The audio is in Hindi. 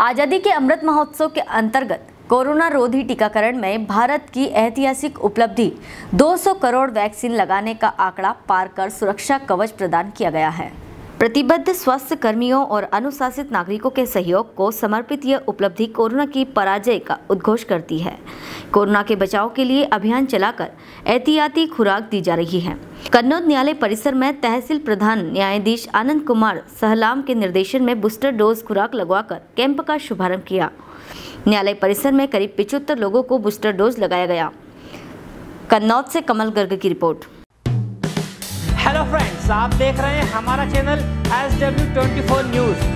आज़ादी के अमृत महोत्सव के अंतर्गत कोरोना रोधी टीकाकरण में भारत की ऐतिहासिक उपलब्धि 200 करोड़ वैक्सीन लगाने का आंकड़ा पार कर सुरक्षा कवच प्रदान किया गया है। प्रतिबद्ध स्वास्थ्य कर्मियों और अनुशासित नागरिकों के सहयोग को समर्पित यह उपलब्धि कोरोना की पराजय का उद्घोष करती है। कोरोना के बचाव के लिए अभियान चलाकर एहतियाती खुराक दी जा रही है। कन्नौज न्यायालय परिसर में तहसील प्रधान न्यायाधीश आनंद कुमार सहलाम के निर्देशन में बूस्टर डोज खुराक लगवाकर कैंप का शुभारंभ किया। न्यायालय परिसर में करीब पिछहत्तर लोगों को बूस्टर डोज लगाया गया। कन्नौज से कमल गर्ग की रिपोर्ट। हेलो फ्रेंड्स आप देख रहे हैं हमारा channel S W twenty four news